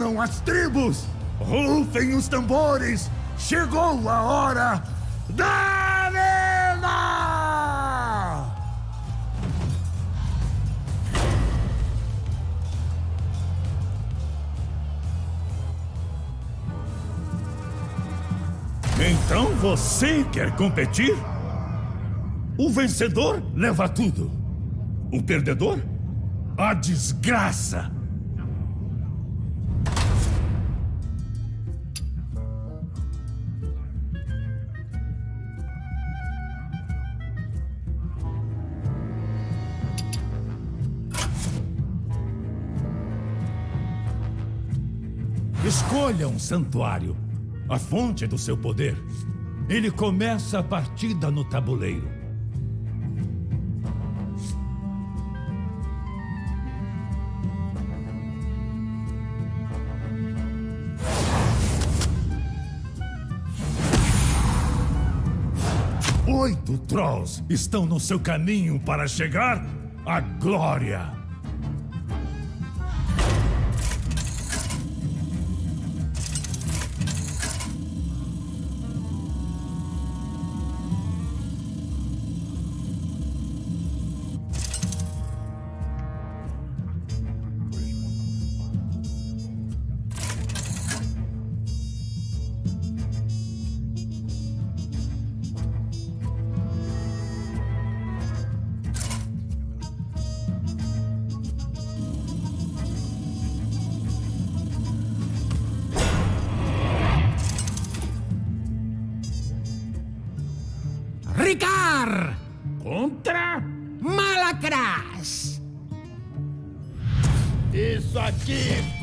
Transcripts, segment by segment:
Reúnam as tribos! Rufem os tambores! Chegou a hora da arena! Então você quer competir? O vencedor leva tudo. O perdedor? A desgraça! Escolha um santuário, a fonte do seu poder. Ele começa a partida no tabuleiro. Oito Trolls estão no seu caminho para chegar à glória.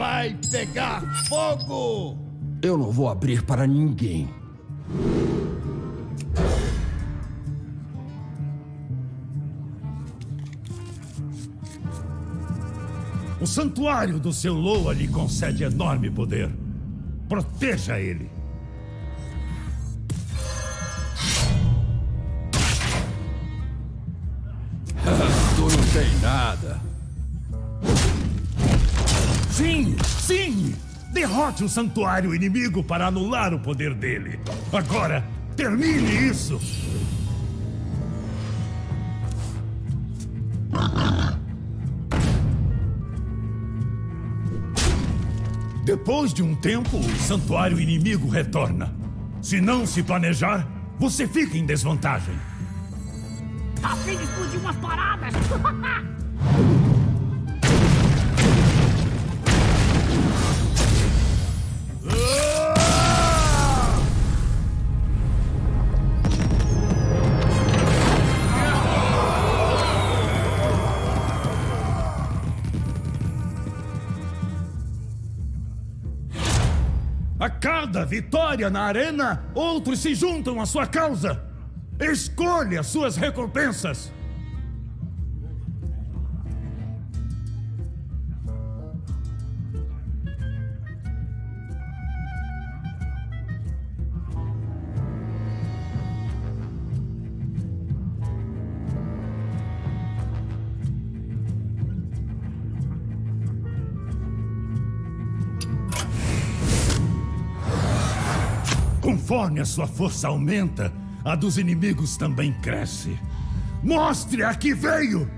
Vai pegar fogo! Eu não vou abrir para ninguém. O santuário do seu Loa lhe concede enorme poder. Proteja ele. Tu não tem nada. Sim, sim! Derrote o santuário inimigo para anular o poder dele. Agora, termine isso! Depois de um tempo, o santuário inimigo retorna. Se não se planejar, você fica em desvantagem. Tá fim de explodir umas paradas! cada vitória na arena, outros se juntam à sua causa. Escolha suas recompensas. Conforme a sua força aumenta, a dos inimigos também cresce. Mostre a que veio!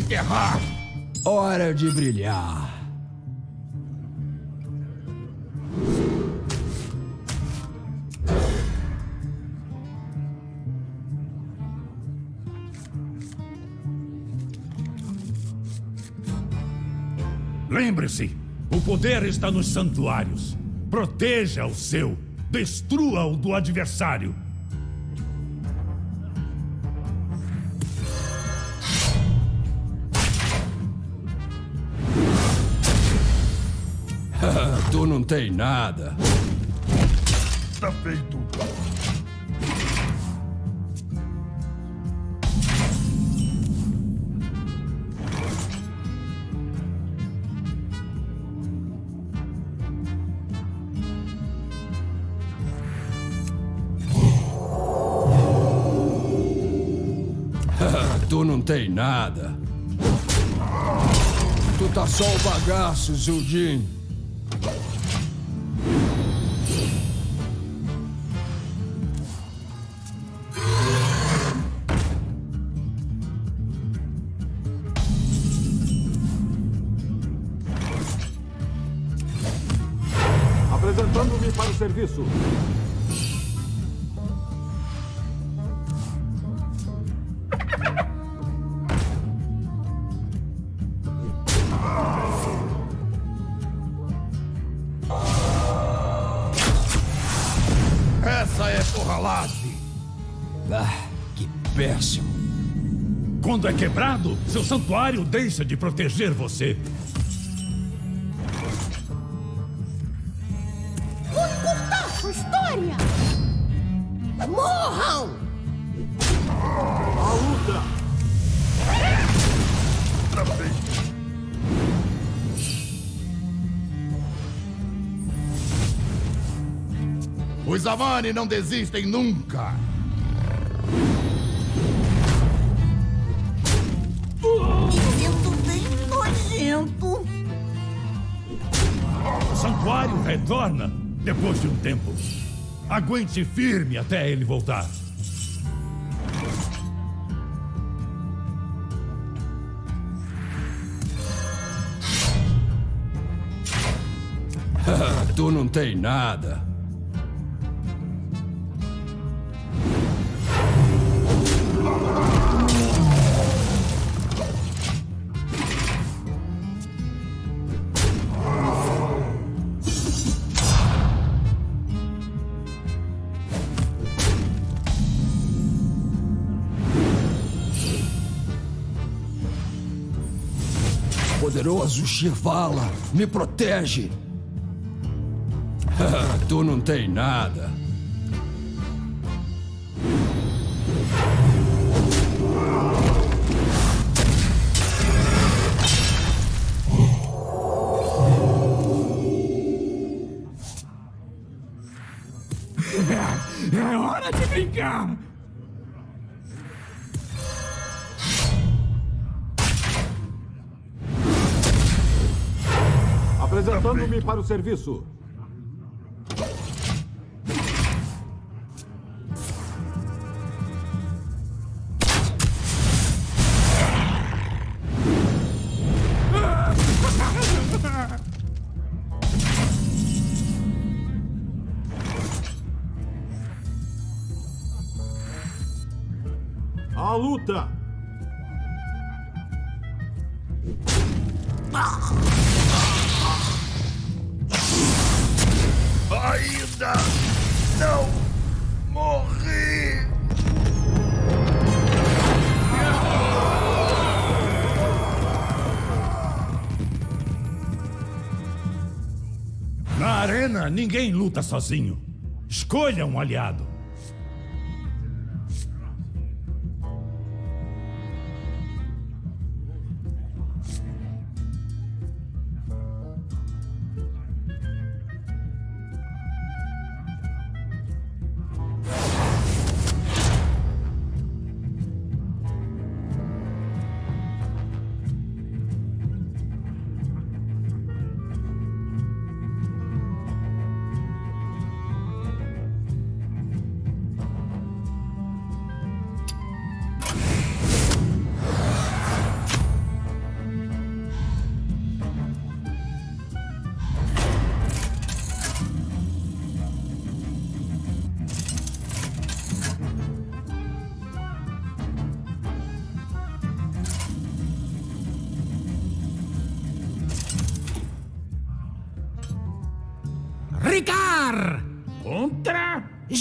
Enterrar! Hora de brilhar. Lembre-se, o poder está nos santuários. Proteja o seu, destrua o do adversário. tem nada. Tá feito. tu não tem nada. Tu tá só o bagaço, Zildinho. Porralade. Ah, que péssimo. Quando é quebrado, seu santuário deixa de proteger você. Vou sua história! Morram! Os Avani não desistem nunca. Me sinto bem nojento. O santuário retorna depois de um tempo. Aguente firme até ele voltar. Tu não tem nada. Poderoso Shivala, me protege. tu não tem nada. Para o serviço. A luta! Ninguém luta sozinho. Escolha um aliado.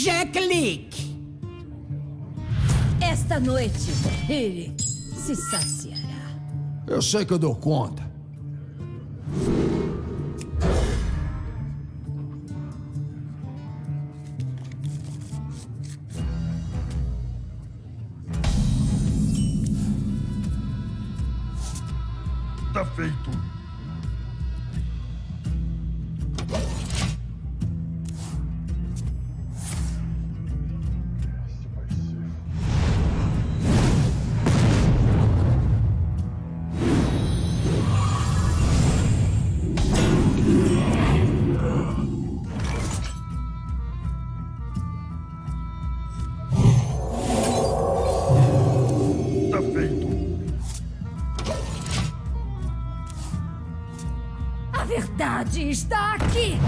Jack Leak. Esta noite, Eric se saciará. Eu sei que eu dou conta. Tá feito. Está aqui!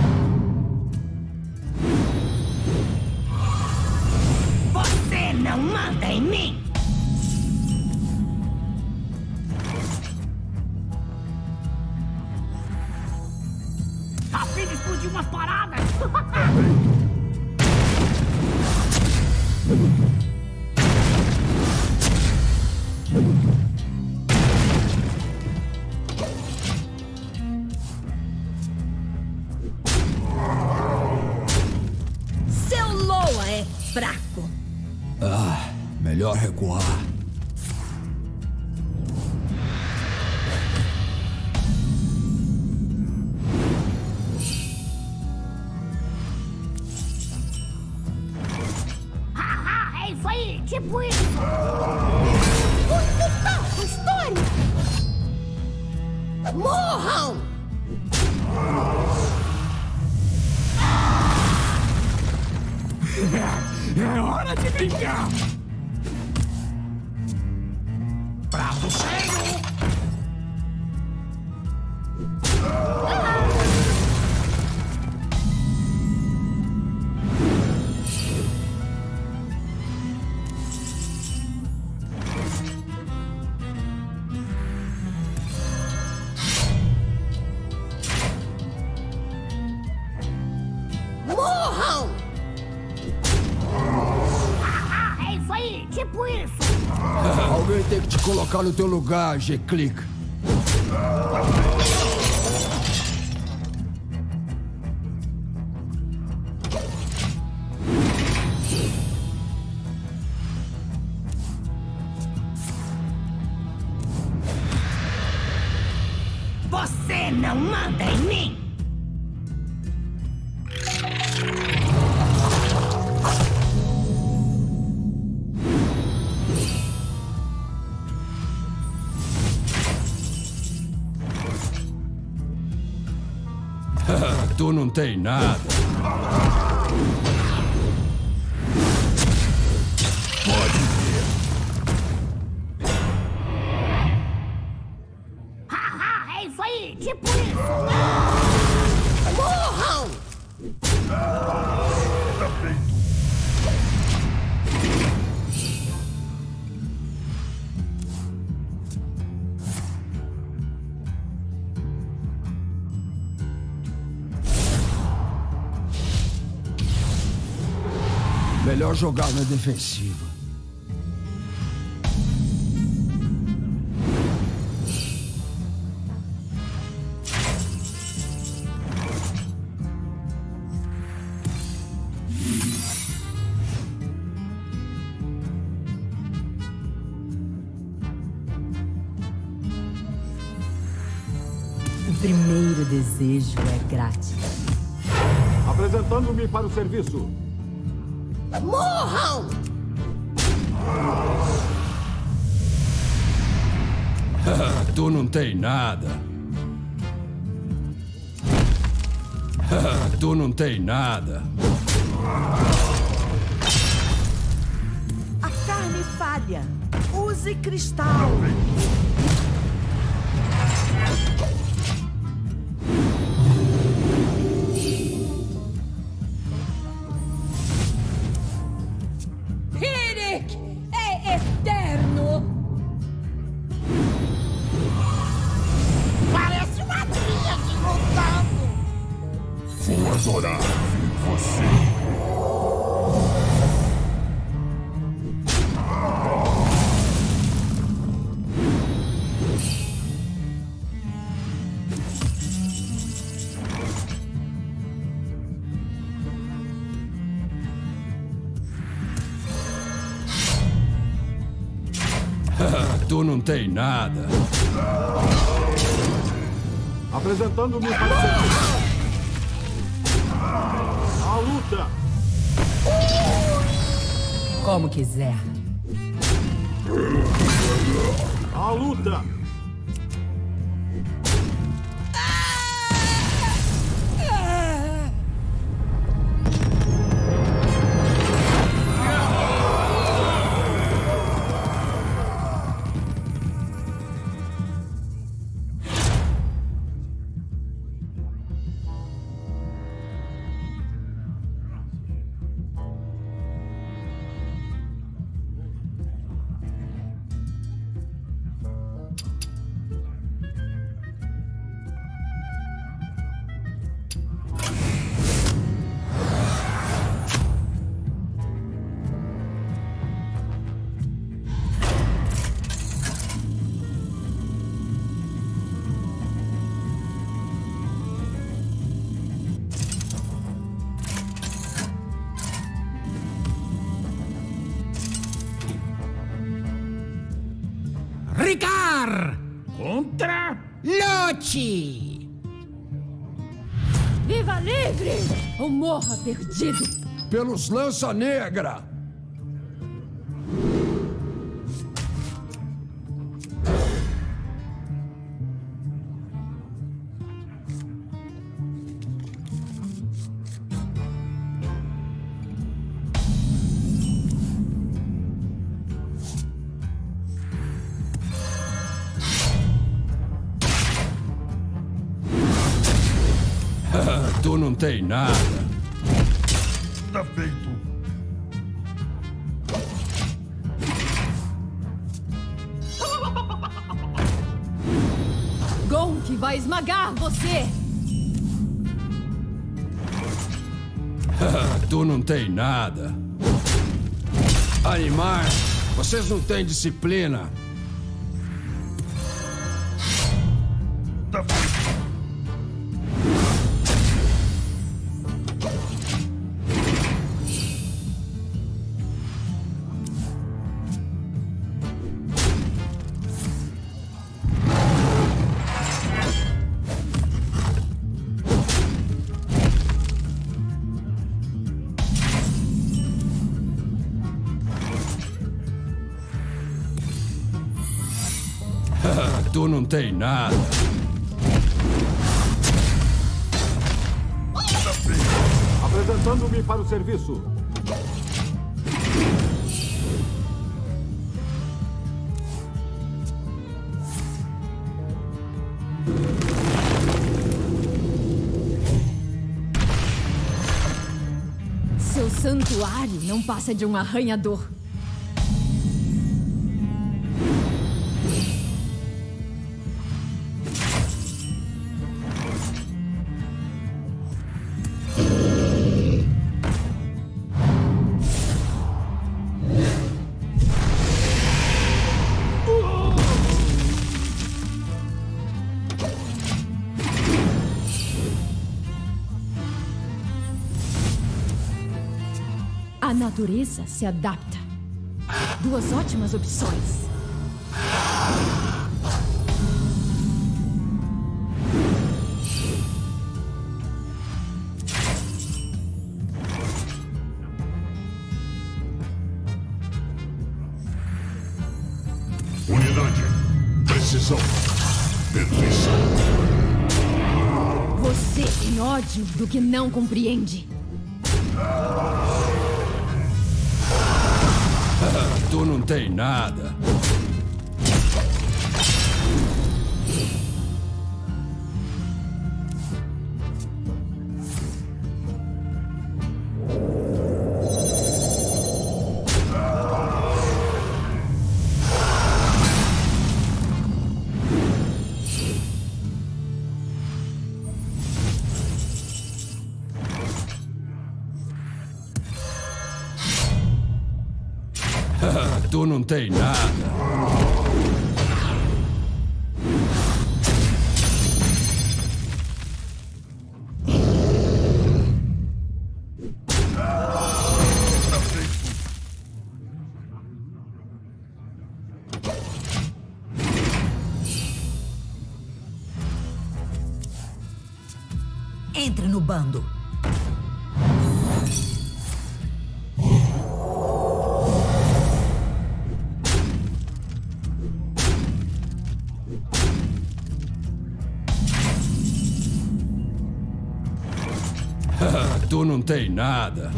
Colocar no teu lugar, G-Click. Melhor jogar na defensiva. O primeiro desejo é grátis. Apresentando-me para o serviço. Morram! Tu não tem nada. Tu não tem nada. A carne falha. Use cristal. Tu não tem nada. Apresentando-me para. A luta! Como quiser. A luta! Viva livre! Ou morra perdido! Pelos Lança Negra! Nada. Tá feito. Gonk vai esmagar você! tu não tem nada. Animais, vocês não têm disciplina. Nada. Apresentando-me para o serviço. Seu santuário não passa de um arranhador. Natureza se adapta. Duas ótimas opções. Unidade. Precisão. Perfeição. Você tem ódio do que não compreende. Tu não tem nada. Tem nada. Entre no bando. Tem nada.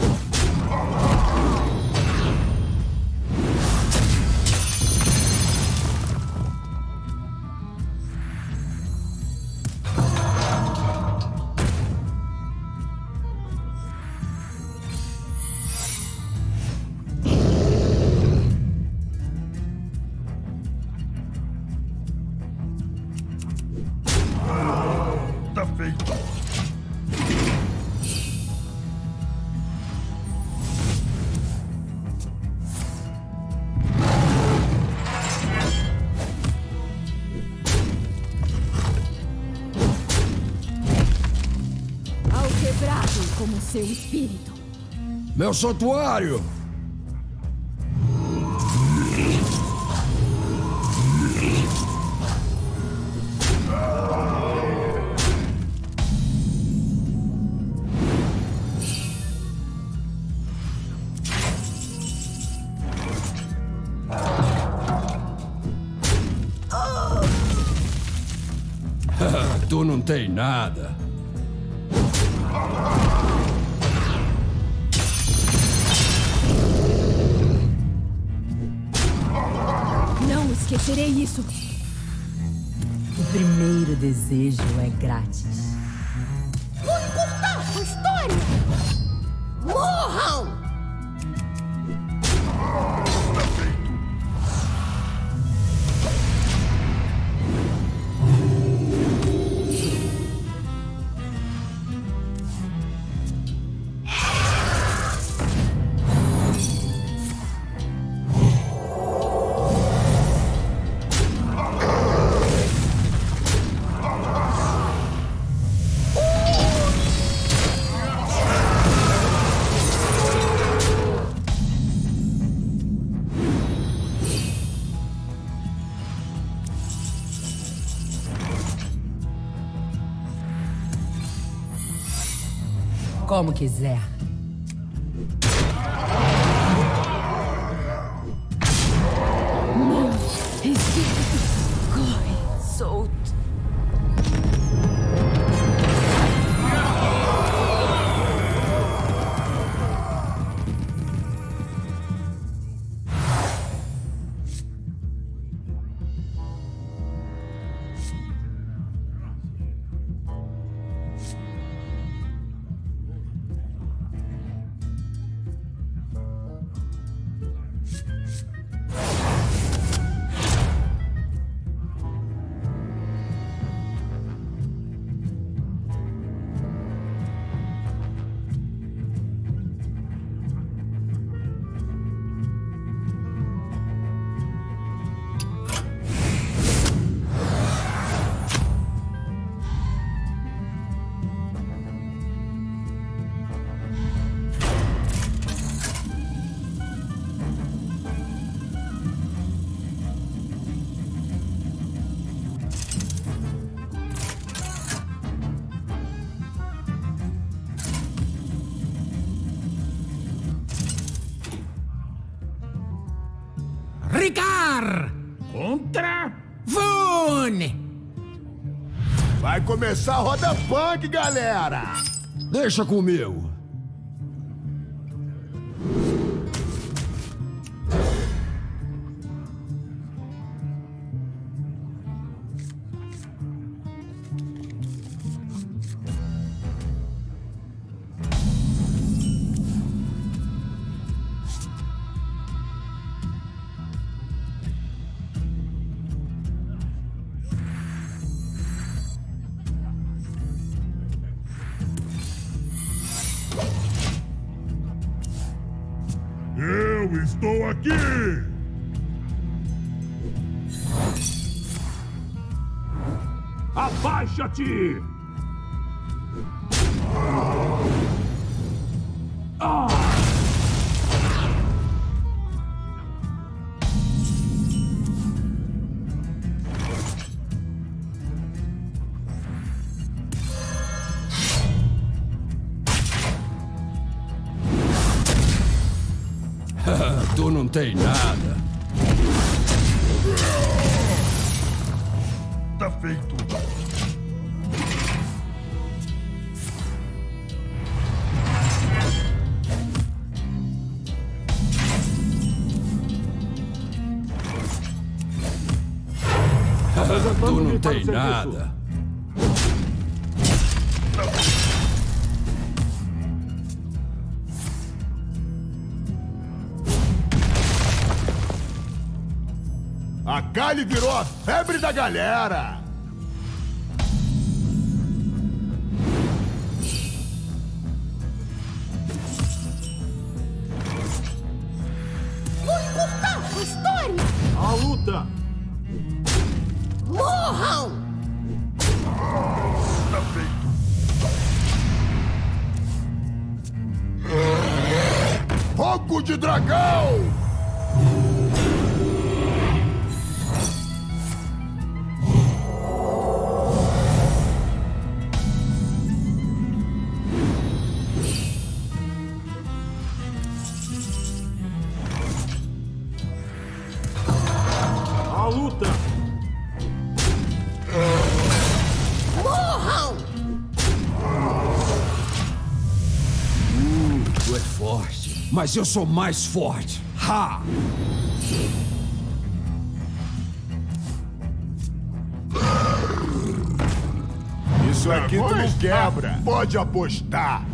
seu espírito. Meu santuário! tu não tem nada. Esquecerei isso. O primeiro desejo é grátis. Como quiser. Ricar! Contra? Vune! Vai começar a roda punk, galera! Deixa comigo. Abaixa-te! Tu não tem nada. Tem nada. A Kali virou a febre da galera! Vou encurtar sua história! A luta! Morram! Tá feito! Fogo de dragão! Mas eu sou mais forte. Ha! Isso aqui tu não quebra. Pode apostar.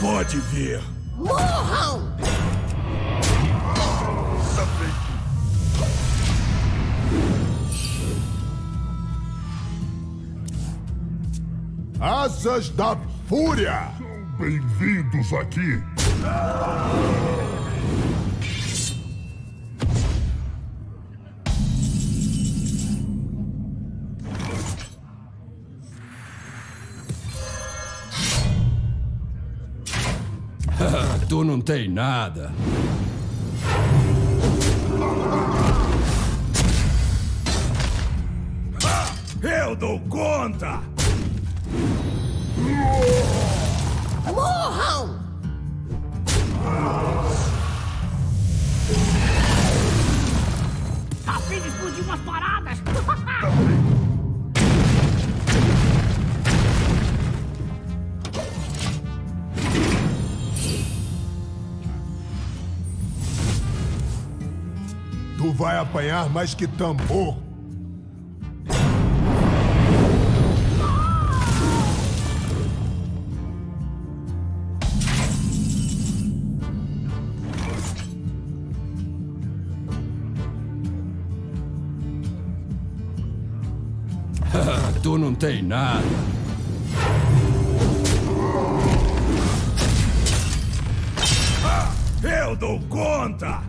Pode ver. Morram! Asas da Fúria. Bem-vindos aqui. tu não tem nada. Eu dou conta! Morram! Tá afim de explodir umas paradas? Tu vai apanhar mais que tambor. Tem nada. Eu dou conta!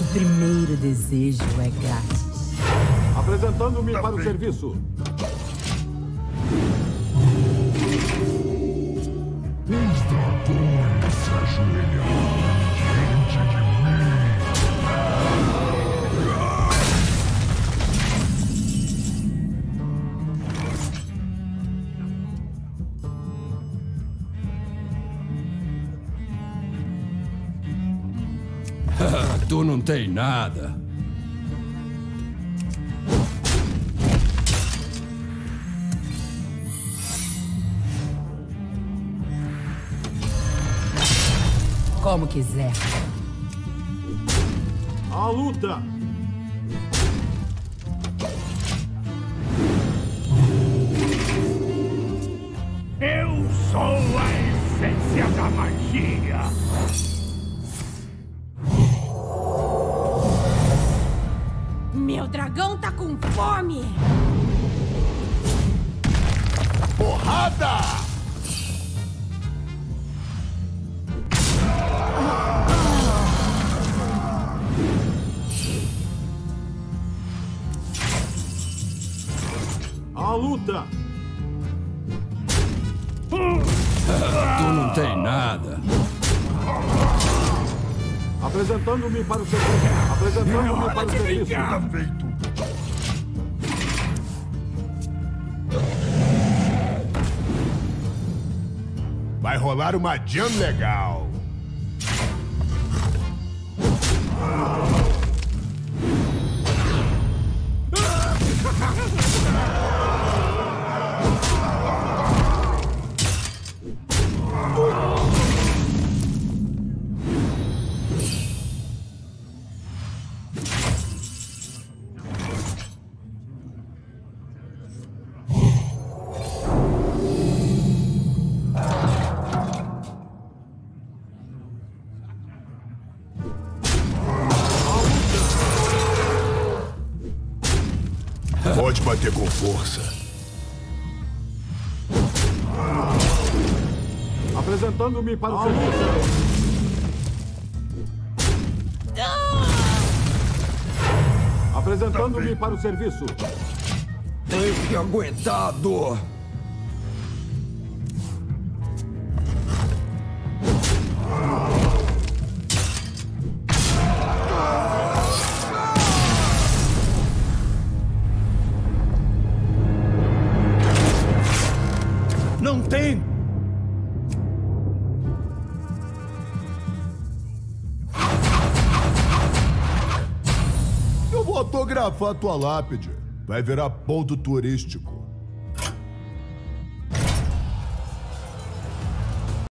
O primeiro desejo é grátis. Apresentando-me para o serviço. Tem nada. Como quiser. A luta! Fome! Porrada! A luta! Tu não tem nada. Apresentando-me para o serviço. Apresentando-me para o serviço. Vai rolar uma jam legal. Pode bater com força. Apresentando-me para o serviço. Apresentando-me para o serviço. Tenho que aguentar a dor. Autografar tua lápide. Vai virar ponto turístico.